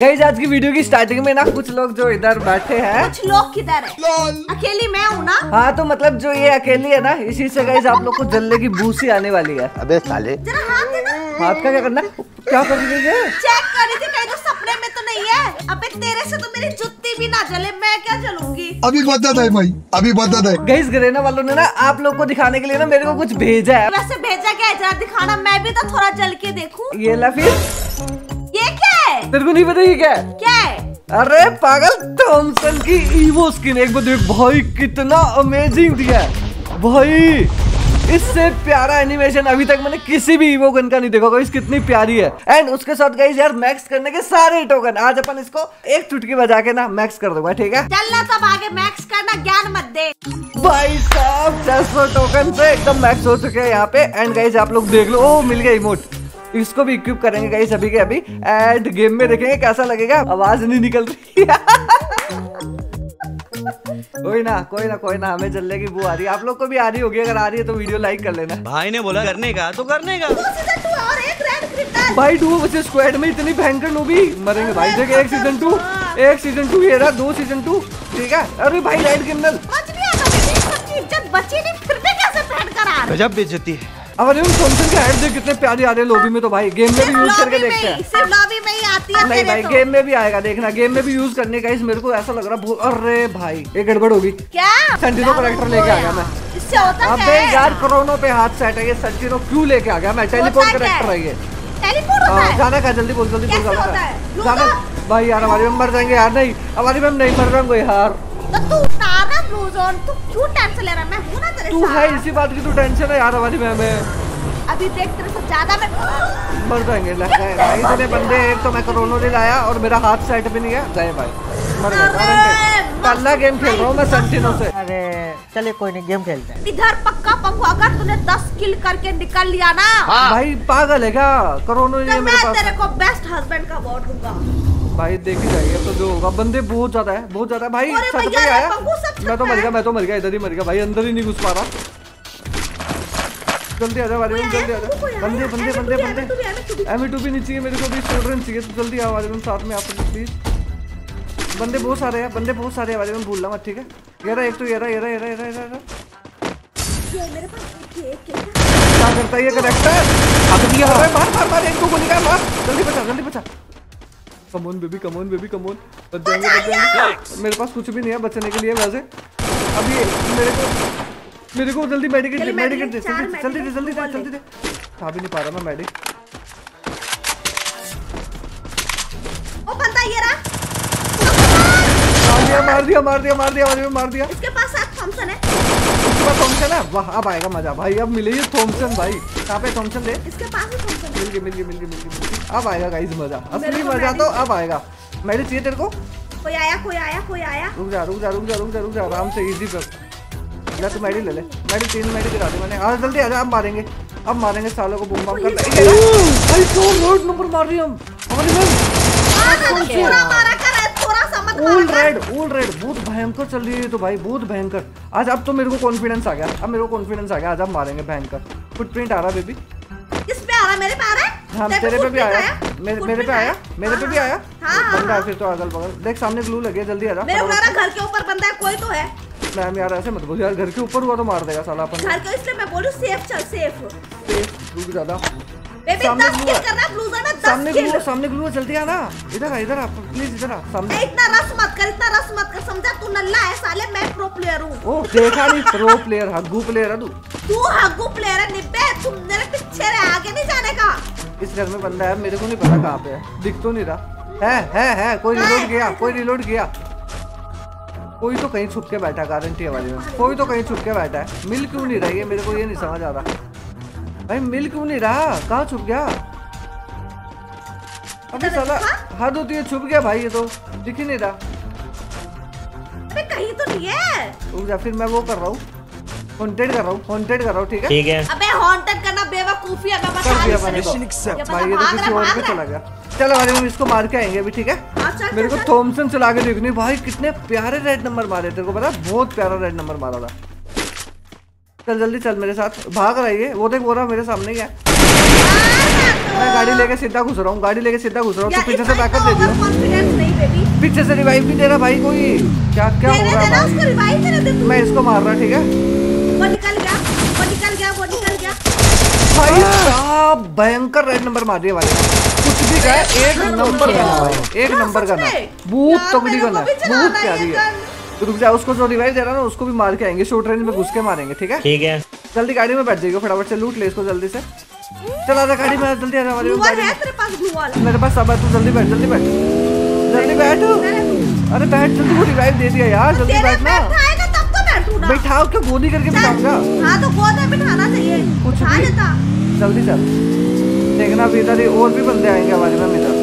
Guys आज की video की स्टार्टिंग में ना कुछ लोग जो इधर बैठे हैं। कुछ लोग किधर है? अकेली मैं हूँ ना? हाँ तो मतलब जो ये अकेली है ना इसी से गाइस आप लोग को जलने की बूसी आने वाली है। अबे साले। जरा हाथ देना। हाथ का क्या करना? क्या कर रही है? चेक कर रही थी कहीं तो सपने में तो नहीं है। अबे तेरे से तो मेरी जुत्ती भी ना जले मैं क्या जलूँगी? अभी बता है भाई अभी बता है। गाइस गरेना वालों ने ना आप लोग को दिखाने के लिए ना मेरे को कुछ भेजा है। वैसे भेजा क्या है? जरा दिखाना मैं भी तो थोड़ा जल के देखूँ। ये ला फिर। तेरे को नहीं पता ये क्या है? क्या है? अरे पागल थॉमसन की ईवो स्किन एक बार देख भाई कितना अमेजिंग दिया है। भाई इससे प्यारा एनिमेशन अभी तक मैंने किसी भी ईवो गन का नहीं देखा गाइस कितनी प्यारी है। एंड उसके साथ गाइस यार मैक्स करने के सारे टोकन आज अपन इसको एक चुटकी बजा के ना मैक्स कर दूँगा ठीक है? चलना तब आगे मैक्स करना ज्ञान मत दे। भाई साहब 600 टोकन से एकदम मैक्स हो चुके हैं यहाँ पे। एंड गाइस आप लोग देख लो। ओ मिल गया इमोट इसको भी इक्विप करेंगे गाइस अभी के अभी। एंड गेम में देखेंगे कैसा लगेगा। आवाज़ नहीं निकल रही। कोई ना कोई ना कोई ना हमें चलने की वो आ रही है। आप लोग को भी आ रही होगी अगर आ रही है तो वीडियो लाइक कर लेना। भाई ने बोला करने का तो करने का। भाई टू और एक रेड क्रिप्टल भाई डू बच्चे स्क्वाड में इतनी भयंकर नूबी मरेंगे। भाई देख एक सीज़न टू एक सीज़न टू ये रहा दो सीज़न टू ठीक है? अरे भाई राइट क्रिमिनल समझ नहीं आता मेरी सबकी इज़्ज़त बची नहीं फिर भी कैसे पहन कर आ गजब बेइज्जती है। अब अरे थॉमसन के हेड देख कितने प्यारे आ रहे हैं लॉबी में तो भाई। गेम में भी यूज़ करके देखते हैं सिर्फ़ लॉबी में ही आती है नहीं भाई तो। गेम में भी आएगा देखना। गेम में भी यूज़ करने का इस मेरे को ऐसा लग रहा बहुत अरे भाई ये गड़बड़ होगी। क्या? सेंटिनो करेक्टर लेके आ गया मैं। इससे होता क्या अबे है? यार करोनों पे हाथ सेट है ये। सेंटिनो क्यों लेके आ गया? मैं क्या करेक्टर है? है? ये। हाँ, है? जाना का जल्दी बोल जल्दी बोल। है? जाना। भाई यार हमारी मैम मर जाएँगे यार नहीं। हमारी मैम नहीं मर जाएँगे यार तो तू तू क्यों टेंशन ले रहा है? मैं हूँ ना तेरे तू है इसी बात की तू टेंशन है यार हमारी मैम है अभी देख तेरे से ज़्यादा मैं मर जाएँगे भाई इतने बंदे एक तो मैं कोरोना नहीं लाया और मेरा हाथ सेट भी नहीं है। गए भाई। मर गए कल्ला गेम खेल रहा हूँ मैं सेंटिनो से। अरे चलिए कोई नहीं गेम खेलते हैं। इधर पक्का पंखु अगर तूने 10 किल करके निकल लिया ना। भाई पागल है क्या? कोरोना तो है मैं तेरे को बेस्ट हस्बैंड का अवार्ड दूँगा। भाई देख जाइए तो जो होगा बंदे बहुत ज़्यादा है बहुत ज़्यादा भाई छत पे आया। मैं तो मर गया मैं तो मर गया इधर ही मर गया भाई अंदर ही नहीं घुस पा रहा। जल्दी आ जा वाले जल्दी आ जा। बंदे बंदे बंदे बंदे। एम टू टू भी नहीं चाहिए मेरे को भी चिल्ड्रन चाहिए तो जल्दी आओ वाले साथ में आप प्लीज़ बंदे बहुत सारे हैं बंदे बहुत सारे हैं वाले भूल रहा मत ठीक है? ये रहा एक तो ये रहा ये रहा ये रहा ये रहा ये रहा। ये मेरे पास एक ही- एक एक। क्या करता है ये करेक्टर अब दिया मार मार मार एक दो गोली का मार। जल्दी बचा जल्दी बचा। Come on baby come on baby come on बच जाएँगे बच जाएँगे। मेरे पास कुछ भी नहीं है बचने के लिए वैसे। अभी मेरे को मेरे को जल्दी मेडिकेट दे मेडिकेट दे जल्दी जल्दी दे जल्दी दे जल्दी दे खा भी नहीं पा रहा मैं मेडिक ओ बंदा ये रहा। मार दिया मार दिया मार दिया मार दिया मार दिया इसके पास एक थॉमसन है। उसके बाद थॉमसन है? वाह अब आएगा मज़ा। भाई अब मिले ये थॉमसन भाई। कहाँ पे थॉमसन दे इसके पास भी थॉमसन मिल गई मिल गई मिल गई मिल गई। अब आएगा गाइस मज़ा। असली मज़ा तो अब आएगा। मेडिक चाहिए तेरे को? कोई आया कोई आया कोई आया। रुक जा रुक जा रुक जा रुक जा रुक जा आराम से इजी कर ले तू मेडी ले ले। मेडी तीन मेडी गिरा दी मैंने। आ जल्दी आ जा अब मारेंगे। अब मारेंगे सालों को बूम बम कर भाई तो रोड नंबर मार रही हम। हमारी मैम हाँ, पूरा मारा कर थोड़ा सा मत मारा कर। रेड ओल रेड बहुत भयंकर चल रही है तो भाई बहुत भयंकर। आज अब तो मेरे को कॉन्फिडेंस आ गया। अब मेरे को कॉन्फिडेंस आ गया आज अब मारेंगे भयंकर। फुटप्रिंट आ रहा बेबी किस पे आ रहा है मेरे पे आ रहा है हाँ तेरे पे भी आया। मेरे मेरे पे आया? मेरे पे भी आया? हाँ, हाँ, बंदा है। हाँ। फिर तो अगल बगल देख सामने ग्लू लगे जल्दी आ जा मेरे को लग घर के ऊपर बंदा है कोई तो है। मैम यार ऐसे मत बोल यार घर के ऊपर हुआ तो मार देगा साला अपन। घर के इसलिए मैं बोलूँ सेफ़ चल सेफ़ सेफ़ रुक ज़्यादा। बेबी सामने 10 blue किल है। करना ब्लू जोन में 10 सामने ग्लू है, सामने ग्लू है, जल्दी आ ना इधर आ इधर आ प्लीज़ इधर आ सामने। इतना रस मत कर इतना रस मत कर समझा? तू नल्ला है साले मैं प्रो प्लेयर हूँ। ओ देखा नहीं प्रो प्लेयर हग्गू प्लेयर है तू। तू हग्गू प्लेयर है निब्बे। तू मेरे पीछे रहे आगे नहीं जाने का। इस घर में बंदा है मेरे को नहीं पता कहाँ पे है। दिख तो नहीं रहा। है है है कोई रिलोड किया कोई रिलोड किया कोई तो कहीं छुप के बैठा गारंटी है वाली में। कोई तो कहीं छुप के बैठा है। मिल क्यों नहीं रही है मेरे को ये नहीं समझ आ रहा। भाई मिल क्यों नहीं रहा? कहाँ छुप गया? अबे इधर साला देखा? हद होती है छुप गया भाई ये तो। दिख ही नहीं रहा। अबे कहीं तो नहीं है। फिर मैं वो कर रहा हूँ। हॉन्टेड कर रहा हूँ हॉन्टेड कर रहा हूँ ठीक है? ठीक है। अबे हॉन्टेड बता दिया मैंने। तो। भाई ये तो भाग किसी और पे चला गया चलो भाई हम इसको मार के आएँगे अभी ठीक है? हाँ, मेरे को थॉमसन चला के देखनी भाई कितने प्यारे रेड नंबर मारे तेरे को पता बहुत प्यारा रेड नंबर मारा था। चल जल्दी चल मेरे साथ। भाग रही है वो देख वो रहा मेरे सामने ही है मैं गाड़ी लेके सीधा घुस रहा हूँ गाड़ी लेके सीधा घुस रहा हूँ तो पीछे से बैकअप दे दियो। overconfidence नहीं बेबी पीछे से रिवाइव भी दे रहा भाई कोई। क्या क्या हो रहा है उसको भाई? रिवाइव तेरे दे तू। मैं इसको मार रहा ठीक है वो निकल गया वो निकल गया वो निकल गया भाई साहब भयंकर रेड नंबर मार दिया वाले कुछ भी का एक नंबर का ना भाई एक नंबर का सच ना में? बहुत तगड़ी गन है। बहुत प्यारी है। तो रुक जा उसको जो रिवाइव दे रहा है ना उसको भी मार के आएँगे। शॉर्ट रेंज में घुस के मारेंगे ठीक है? ठीक है। जल्दी गाड़ी में बैठ जाइए फटाफट से लूट ले इसको जल्दी से। चला जा गाड़ी में जल्दी आ जा हमारी गाड़ी मेरे पास सब है तू जल्दी बैठ जल्दी बैठ। जल्दी बैठ। अरे बैठ जल्दी वो रिवाइव दे दिया यार जल्दी बैठ ना बैठाओ क्यों गोदी करके बिठाऊँगा? हाँ तो गोद में बिठाना चाहिए। कुछ उठा भी। जल्दी चल। देखना भी इधर और भी बंदे आएँगे हमारे में इधर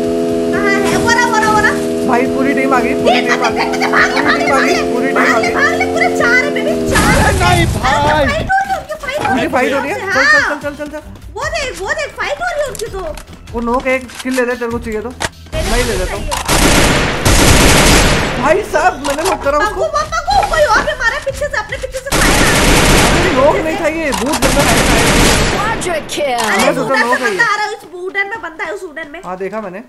कहाँ है? वो रहा वो रहा वो रहा। भाई पूरी टीम आ गई पूरी टीम आ भाग गई ले भाग ले भाग ले भाग ले। पूरी टीम आ गई। भाग ले पूरे चार है बेबी चार नहीं भाई फाइट हो रही है उनकी फाइट हो हो। रही है। चल चल। चल चल चल वो देख वो देख फाइट हो रही है उनकी तो। वो नोक एक किल ले ले तेरे को चाहिए तो। मेरे मैं ले लेता हूँ। भाई साहब मैंने नोक करा उसको। पप्पू कोई और भी मारा पीछे से अपने पीछे से फायर नोक नहीं था ये बहुत गंदा है। अरे में है। बंदा आ रहा है उस में बंदा है उस में। हाँ देखा मैंने।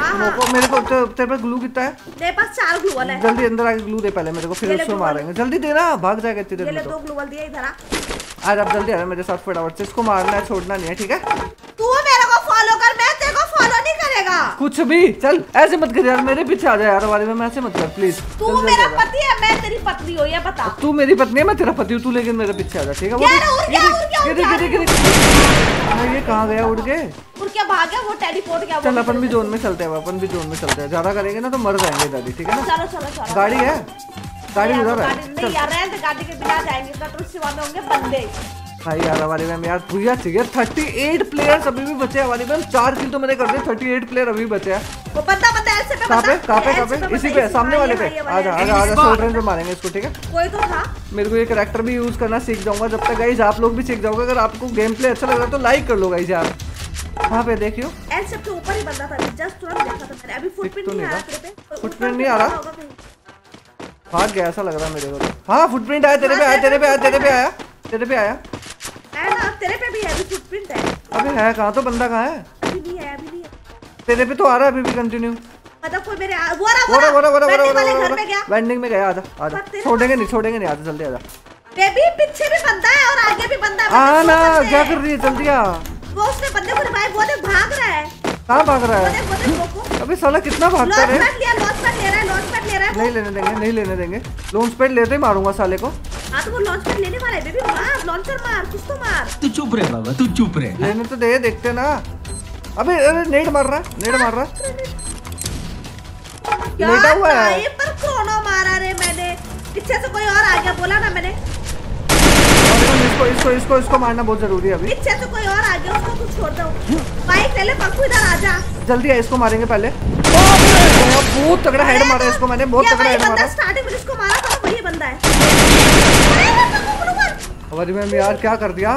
हाँ हाँ। मेरे को ते- तेरे पास ग्लू कितना है? मेरे पास चार ग्लूवल है। जल्दी अंदर आके ग्लू दे पहले मेरे को फिर उसको मारेंगे। जल्दी देना भाग जाएगा इतनी देर दो तो। ग्लूवल दिए इधर आ। आज आप जल्दी आ रहे मेरे साथ फटाफट से इसको मारना है छोड़ना नहीं है ठीक है तू मेरे को फॉलो कर मैं तेरे को फॉलो नहीं करेगा। कुछ भी चल ऐसे मत कर यार मेरे पीछे आ जा यार वाले में ऐसे मत कर प्लीज़ तू मेरा पति है मैं तेरी पत्नी हो ये बता। तू मेरी पत्नी है मैं तेरा पति हूँ तू लेकिन मेरे पीछे आ जा ठीक है? उड़ ये गया, उड़। हाँ, ये कहाँ गया उड़ के और क्या भाग गया वो टेलीपोर्ट गया चल अपन भी जोन में चलते हैं अपन भी जोन में चलते हैं। ज़्यादा करेंगे ना तो मर जाएँगे दादी ठीक है ना? चलो चलो चलो। गाड़ी है? गाड़ी उधर है। गाड़ी के बिना जाएँगे कटोरी सिवा में होंगे बंदे। भाई यार हमारी मैम यार भैया चाहिए थर्टी एट प्लेयर्स अभी भी बचे हैं हमारी मैम चार किल तो मैंने कर दिए। थर्टी एट प्लेयर अभी बचे हैं। वो बंदा बंदा ऐसे पे कहाँ पे? कहाँ पे कहाँ पे? इसी पे सामने हाँ, वाले पे आजा आजा आजा शॉर्ट रेंज में मारेंगे इसको ठीक है? कोई तो था। मेरे को ये करेक्टर भी यूज़ करना सीख जाऊँगा। जब तक गाइज़ आप लोग भी सीख जाओगे अगर आपको गेम प्ले अच्छा लग रहा है तो लाइक कर लो गाइज़ यार। वहाँ पे देखियो। एल सब के ऊपर ही बंदा था। जस्ट तुरंत देखा था मैंने। अभी फुटप्रिंट नहीं आ रहा तेरे पे। Footprint नहीं आ रहा? भाग गया ऐसा लग रहा है मेरे को। हाँ फुटप्रिंट आया तेरे पे आया तेरे पे आया तेरे पे आया। तेरे पे आया। है तेरे पे भी है अभी फुटप्रिंट है। अबे है कहाँ तो? बंदा कहाँ है? अभी नहीं है अभी नहीं है। तेरे पे तो आ रहा है अभी भी कंटिन्यू मतलब कोई मेरे आ- वो रहा वो रहा। वो रहा वो रहा वो वाले रहा घर में गया। वेंडिंग में गया आजा आजा छोड़ेंगे नहीं छोड़ेंगे नहीं आजा जल्दी आजा बेबी पीछे भी बंदा है और आगे भी बंदा है मतलब ना क्या कर रही है जल्दी आ। वो उसने बंदे को रिवाइव वो देख भाग रहा है। कहाँ भाग रहा है? अबे साला कितना भागता है लॉन्च पैड ले रहा है लॉन्च पैड ले रहा है नहीं लेने देंगे नहीं लेने देंगे। लॉन्च पैड लेते ही मारूँगा साले को। हाँ तो वो लेने वाला है बेबी मार लॉन्चर मार कुछ तो मार? तू चुप रहे बाबा तू चुप रहे। लेने तो दे देखते ना। अबे अरे नेट मार रहा नेट मार रहा लेटा हुआ है। ये पर क्रोनो मारा रे मैंने? पीछे से कोई और आ गया बोला ना मैंने। इसको इसको इसको इसको मारना बहुत ज़रूरी है अभी। पीछे से कोई और आ गया उसको तू छोड़ दो। बाइक ले ले पक्कू इधर आ जा। जल्दी है इसको मारेंगे पहले। बहुत बहुत तगड़ा हेड मारा है इसको मैंने बहुत तगड़ा हेड मारा। स्टार्टिंग में जिसको मारा था वही बंदा है। अवधि मैम यार क्या कर दिया?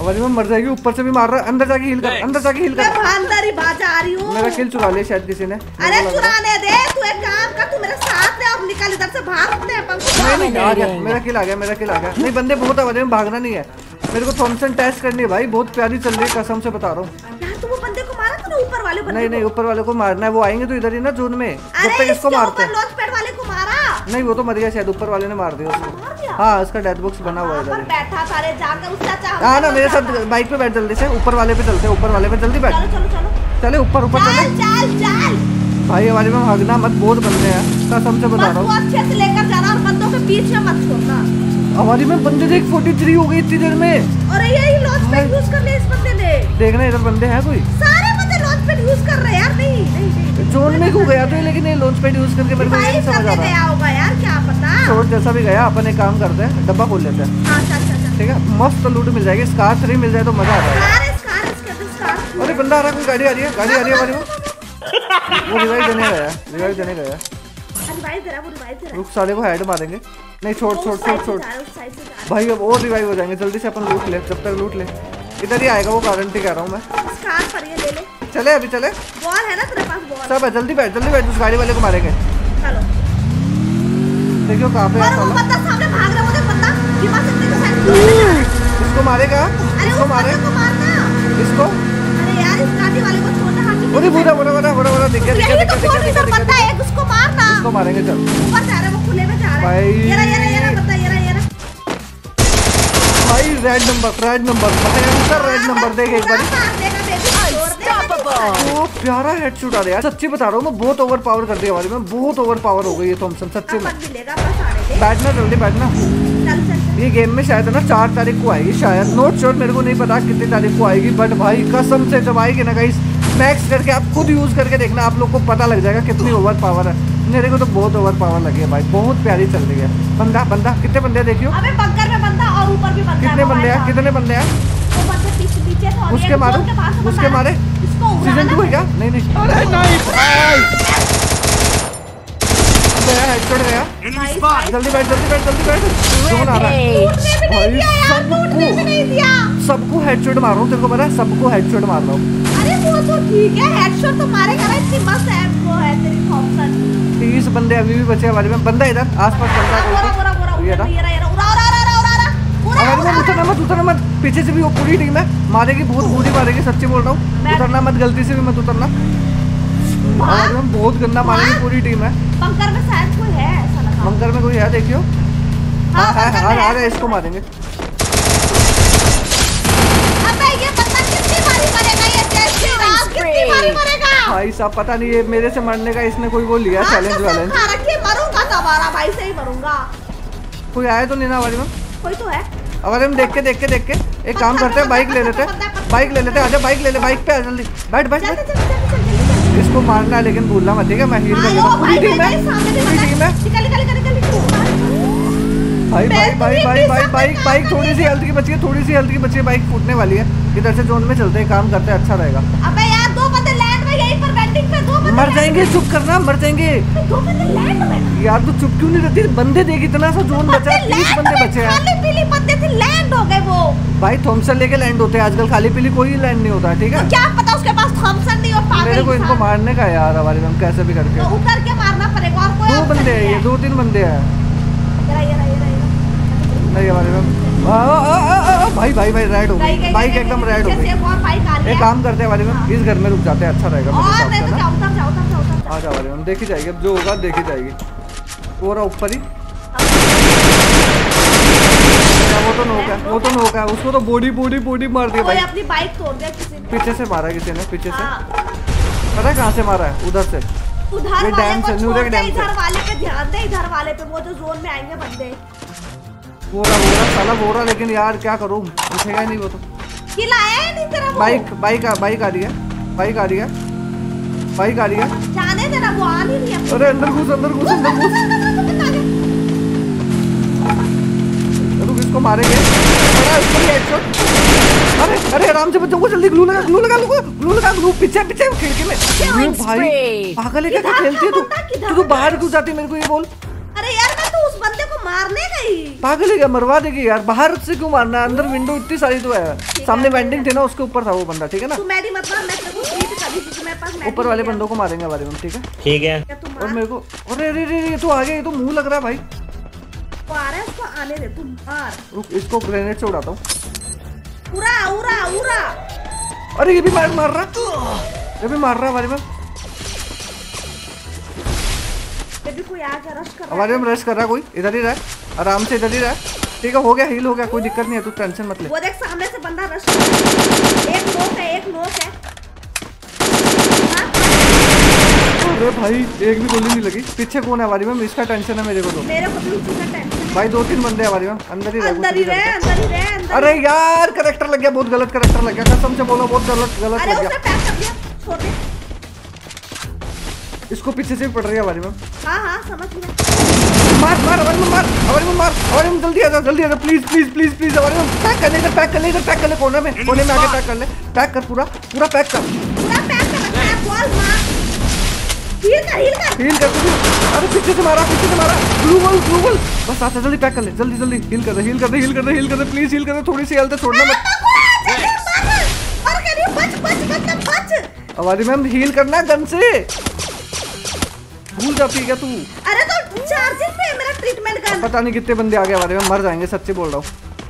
अवधि मैम मर जाएगी ऊपर से भी मार रहा है अंदर जाके हील कर अंदर जाके हील मैं कर अंदर ही बाजा आ रही हूँ। मेरा किल चुरा लिया शायद किसी ने। अरे है। चुराने दे तू एक काम कर तू मेरे साथ रहे और निकल इधर से भागते हैं पंकु नहीं नहीं आ गया मेरा किल आ गया मेरा किल आ गया। नहीं बंदे बहुत अवधि में भागना नहीं है। मेरे को थॉमसन टेस्ट करनी है भाई बहुत प्यारी चल रही है कसम से बता रहा हूँ। यार तू वो बंदे को मारा तूने ऊपर वाले बंदे नहीं नहीं ऊपर वाले को मारना है वो आएँगे तो इधर ही ना जोन में। जब तक इसको मारते हैं। लॉन्च वाले को मारा। नहीं वो तो मर गया शायद ऊपर वाले ने मार दिया उसको। मार। दिया हाँ उसका डेथ बॉक्स बना हुआ है बैठा अच्छा हाँ ना मेरे साथ बाइक पे बैठ जल्दी से ऊपर वाले पे चलते हैं ऊपर वाले पे जल्दी बैठ। चलो चलो चलो। चले ऊपर ऊपर चले चल। चल चल भाई हमारे में भागना मत बहुत बंदे हैं। कसम से बता रहा हूँ। अच्छे से लेकर जाना और बंदों के बीच में मत छोड़ना। हमारी में बंदे देख फोर्टी थ्री हो गई इतनी देर में। और यही लॉन्च पैड यूज़ कर ले इस बंदे ने। देखना इधर बंदे हैं कोई? सारे बंदे लॉन्च पैड यूज़ कर रहे हैं यार नहीं नहीं जोन में क्यों गया तो? लेकिन ये लॉन्च पैड यूज़ करके मेरे को समझ आ रहा। गया छोड़ जैसा भी गया अपन एक काम करते हैं डब्बा खोल लेते हैं। हाँ चल चल चल ठीक है? मस्त लूट मिल जाएगी स्कार थ्री मिल जाए तो मज़ा आ जाएगा। अरे बंदा आ रहा है कोई गाड़ी आ रही है? गाड़ी आ रही है हमारी वो रिवाइव देने गया रिवाइव देने गया। है, रुक साले को हेड मारेंगे। नहीं छोड़ छोड़ छोड़ छोड़। भाई अब और रिवाइव हो जाएँगे जल्दी से अपन लूट ले जब तक लूट ले। इधर ही आएगा वो गारंटी कह रहा हूँ मैं। चले अभी चले। बॉल है ना तेरे पास बॉल सब है जल्दी बैठ जल्दी बैठ उस गाड़ी वाले को मारेंगे। चलो। देखियो कहाँ पे है और वो बंदा सामने भाग रहा है देख बंदा ये बात इतने के साइड इसको मारेगा? अरे इसको मारे? को मारना। इसको? अरे यार इस गाड़ी वाले को छोड़ना हाथ अरे बुरा बुरा बुरा बुरा बुरा दिख गया दिख गया दिख तो गया दिख दिख गया है उसको मारना। इसको मारेंगे चल। ऊपर जा रहा है वो खुले में जा रहा है। भाई। ये रहा ये रहा ये रहा बंदा ये रहा ये रहा। भाई रेड नंबर रेड नंबर भयंकर रेड नंबर देख एक बार। मार देगा बेबी छोड़ दे ओ प्यारा हेडशॉट आ रहा है सच्ची बता रहा हूँ मैं बहुत ओवर पावर कर दिया हमारे में बहुत ओवर पावर हो गई है थॉमसन सच्ची में। बैठना जल्दी बैठना। ये गेम में शायद है ना चार तारीख को आएगी शायद। नोट श्योर मेरे को नहीं पता कितनी तारीख को आएगी बट भाई कसम से जब आएगी ना गाइस मैक्स करके आप खुद यूज़ करके देखना आप लोग को पता लग जाएगा कितनी ओवर पावर है। मेरे को तो बहुत ओवर पावर लगी है भाई बहुत प्यारी चल रही है। बंदा बंदा कितने बंदे देखियो? कितने बंदे हैं कितने बंदे हैं? तो उसके ये मारो, उसके मारे। सीज़न टू है क्या नहीं नहीं अरे नहीं गया हेडशॉट गया जल्दी बैठ जल्दी बैठ जल्दी बैठ जोन आ रहा है भाई, सबको सबको हेडशॉट मार रहा हूँ तेरे को पता है सबको हेडशॉट मार रहा हूँ अरे वो तो ठीक है हेडशॉट तो मारेगा ना इतनी मस्त है वो है तेरी थॉमसन तीस बंदे अभी भी बचे हमारे में बंदा इधर आसपास बंदा है बोरा बोरा बोरा कोई। ये रहा ये रहा उड़ा उड़ा उड़ा उड़ा उतरना मत उतरना मत। पीछे से भी वो पूरी टीम है। मारेगी बहुत बुरी मारेगी सच्ची बोल रहा हूँ। उतरना मत गलती से भी मत उतरना। हमारे में बहुत गंदा मारेगी पूरी टीम है। बंकर में शायद कोई है बंकर में कोई है देखियो। हाँ हाँ, हाँ हाँ हाँ है। इसको मारेंगे। अबे ये बंदा कितनी बारी मरेगा? ये जैसे रात कितनी बारी मरेगा? भाई साहब पता नहीं ये मेरे से मरने का इसने कोई वो लिया हाँ, चैलेंज वैलेंज है, मरूँगा भाई से ही मरूँगा। कोई आया तो नहीं ना हमारे में? कोई तो है। अगर हम देख के देख के देख के। एक काम करते हैं बाइक ले लेते हैं। बाइक ले लेते हैं। आजा बाइक ले ले बाइक पे आ जल्दी। बैठ बैठ इसको मारना है लेकिन भूलना मत ठीक है? मैं हील कर लेता हूँ। पूरी टीम है। पूरी टीम है। भाई भाई भाई भाई भाई बाइक बाइक थोड़ी सी हेल्थ की बची है थोड़ी सी हेल्थ की बची है बाइक फूटने वाली है। इधर से जोन में चलते हैं काम करते हैं अच्छा रहेगा। मर जाएँगे चुप करना मर जाएँगे। यार तू चुप क्यों नहीं रहती? बंदे देख इतना सा जोन बचा तीस बंदे बचे हैं। खाली पीली बंदे थे लैंड हो गए वो। भाई थॉमसन लेके लैंड होते हैं। आजकल खाली पीली कोई लैंड नहीं होता है? ठीक तो है क्या पता उसके पास थॉमसन नहीं और पागल मेरे को इनको मारने का यार हमारे में कैसे भी करके। तो उतर के मारना पड़ेगा और कोई दो बंदे हैं ये दो तीन बंदे हैं। नहीं हमारे में आ, आ, आ, आ, आ, भाई भाई भाई रेड हो गई, बाइक एकदम रेड हो गई। एक रही। काम करते हैं में इस घर में रुक जाते हैं अच्छा रहेगा तो आ जा देखी जाएगी अब जो होगा देखी जाएगी। पूरा ऊपर ही। वो तो नोक है वो तो नोक है उसको तो बॉडी बॉडी बॉडी मार दिया भाई। अपनी बाइक तोड़ दिया किसी ने। पीछे से मारा किसी ने पीछे से। हाँ। पता है कहाँ से मारा है? उधर से। उधर वाले को छोड़ दे डैम से। इधर वाले पे ध्यान दे इधर वाले पे वो जो जोन में आएँगे बंदे। बोरा बोरा साला बोरा लेकिन यार क्या करूँ? उठेगा नहीं वो तो। है तेरा वो बाइक बाइक आ बाइक आ रही है बाइक आ रही है बाइक आ रही है। जाने देना वो आ नहीं रही है। अरे अंदर घुस अंदर घुस अंदर घुस। रुक इसको मारेंगे। बड़ा इसको भी headshot। अरे अरे आराम से बच्चों को जल्दी ग्लू लगा ग्लू लगा ग्लू ग्लू लगा ग्लू पीछे पीछे खिड़की में। भाई पागल है क्या? खेलती है तू? तू तो बाहर क्यों जाती मेरे को ये बोल। मारने गई। पागल है क्या? मरवा देगी यार। बाहर से क्यों मारना है? अंदर विंडो इतनी सारी तो है। सामने वेंडिंग थे ना उसके ऊपर था वो बंदा ठीक है ना? तू पास ऊपर वाले बंदों को मारेंगे हमारे में ठीक है? ठीक है। और मेरे को अरे अरे अरे ये तो आ गया ये तो मुँह लग रहा है भाई। आने दे तू मार। रुक इसको ग्रेनेड से उड़ाता हूँ। उड़ा उड़ा उड़ा। अरे ये भी मार मार रहा ये भी मार रहा है हमारे में। बेबी कोई आ गया रश कर रहा में रश कर रहा कोई? इधर ही रहा। आराम से इधर ही रहा। ठीक है हो गया हील हो गया कोई दिक्कत नहीं है तू टेंशन मत ले। वो देख सामने से बंदा रश कर रहा है। एक नोक है एक नोक है। हाँ, अरे भाई एक भी गोली नहीं लगी। पीछे कौन है हमारी में? इसका टेंशन है मेरे को तो। मेरे को भी उसी का टेंशन है। भाई दो तीन बंदे हमारी में। अंदर ही रह अंदर ही रहे अंदर ही रहे अरे यार करेक्टर लग गया बहुत गलत करेक्टर लग गया। कसम से बोलो बहुत गलत गलत अरे लग उसने गया पैक कर दिया छोटे इसको पीछे से भी पड़ रही है हमारी में हाँ हाँ समझ लिया मार मार हमारे में मार हमारे में मार। हमारे में जल्दी आ जा जल्दी आ जा प्लीज़ प्लीज़ प्लीज़ प्लीज़ हमारे में पैक कर ले इधर पैक कर ले इधर पैक कर ले कोने में कोने में आके पैक कर ले। पैक कर पूरा पूरा पैक कर। पूरा पैक कर रखा बॉल मार। हील कर हील कर। हील कर तू अरे पीछे से मारा पीछे से मारा। ग्लू बॉल ग्लू बॉल बस आता जल्दी पैक कर ले जल्दी जल्दी। हील कर दे हील कर दे हील कर दे हील कर दे प्लीज़ हील कर दे थोड़ी सी हेल्थ छोड़ना मत। हमारी मैम हील करना गन से। भूल जाती है क्या तू? अरे तो चार्जिंग पे मेरा ट्रीटमेंट गन पता नहीं कितने बंदे आ गए हमारे में मर जाएँगे सच्चे बोल रहा हूँ।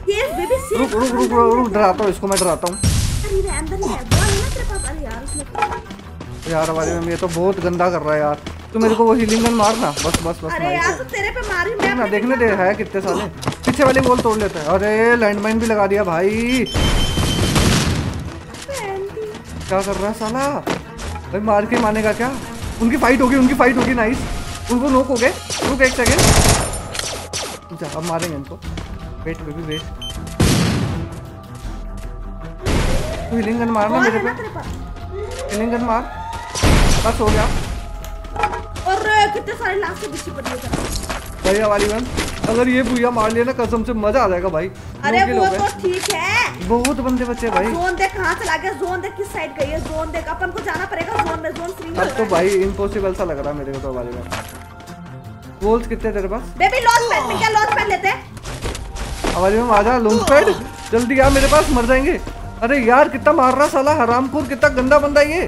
ये बेबी रुक रुक रुक रुक रुक डराता हूँ इसको मैं डराता हूँ। अंदर ही रहे अंदर ही रहे बॉल है ना तेरे पास अरे यार उसने यार हमारे में ये तो बहुत गंदा कर रहा है यार। तू मेरे को वो हीलिंग गन मारना बस बस बस अरे यार तो तेरे पे मारी मैं ना देखने दे है कितने साले। पीछे वाली वॉल तोड़ लेते हैं। अरे लैंडमाइन भी लगा दिया भाई। क्या कर रहा है साला? भाई मार के मानेगा क्या? उनकी फाइट होगी उनकी फाइट होगी नाइस उनको नोक हो गए। रुक एक सेकंड जा अब मारेंगे इनको। वेट बेबी वेट तू हीलिंग गन मारना मेरे पे। हीलिंग गन मार। बस हो गया। और कितने सारे लास्ट के पीछे पड़ी है बढ़िया वाली गन अगर ये भूया मार लिया ना कसम से मज़ा आ जाएगा भाई। अरे वो तो ठीक है। बहुत बंदे बचे भाई। जोन देख कहाँ चला गया जोन देख किस साइड गई है? जोन देख अपन को जाना पड़ेगा जोन में जोन फ्री अब तो भाई इम्पॉसिबल सा लग रहा है मेरे को तो वाली गन गोल्स कितने तेरे पास? बेबी लॉन्च पैड में क्या लॉन्च पैड लेते हैं? हमारे में आजा लॉन्च पैड जल्दी आ मेरे पास मर जाएँगे। अरे यार कितना मार रहा साला? हरामपुर कितना गंदा बंदा ये।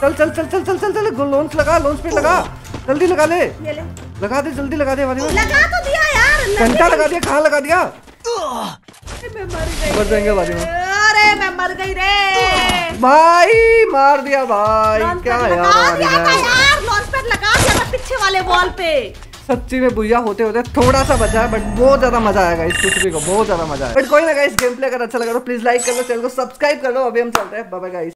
चल चल चल चल चल चल चल लॉन्च लगा लॉन्च पैड लगा। जल्दी लगा ले। ये ले। लगा दे जल्दी लगा दे हमारे लगा तो दिया यार घंटा लगा दिया कहाँ लगा दिया? मैं मर जाएँगे हमारे में। अरे मैं मर गई रे। भाई मार दिया भाई। क्या यार यार लॉन्च पैड लगा दिया था पीछे वाले वॉल पे। सच्ची में बुया होते होते थोड़ा सा बचा है बट बहुत ज़्यादा मज़ा आएगा इस कुछ को बहुत ज़्यादा मज़ा आएगा। बट कोई ना इस गेम प्ले अगर अच्छा लगा तो प्लीज़ लाइक कर लो चैनल को सब्सक्राइब कर। लो अभी हम चलते हैं। Bye bye guys